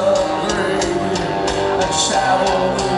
I a travel.